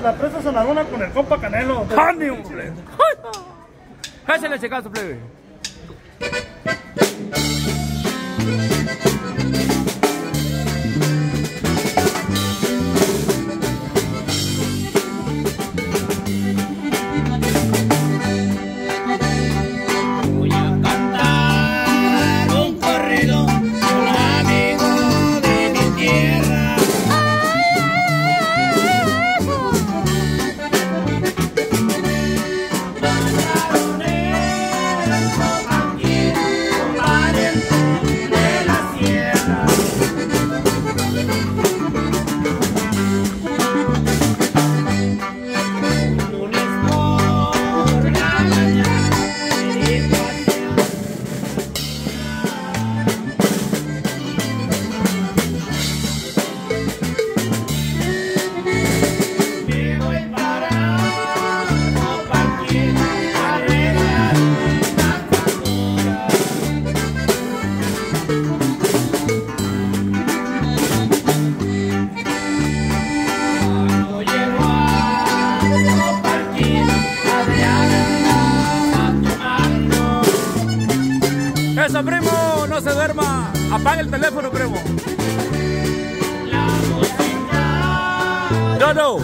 la presa se la dona con el compa Canelo. ¡Honey, plebe! ¡Échale checazo, plebe! ¡Eso, primo! ¡No se duerma! ¡Apaga el teléfono, primo! La música ¡No, no!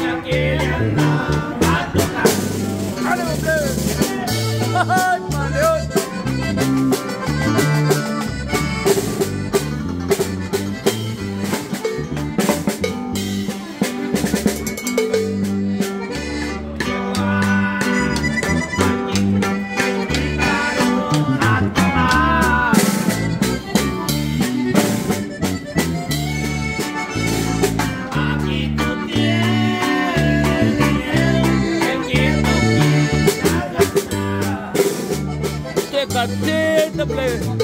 ya quiere andar a tocar. ¡Ánimo, I did the blame.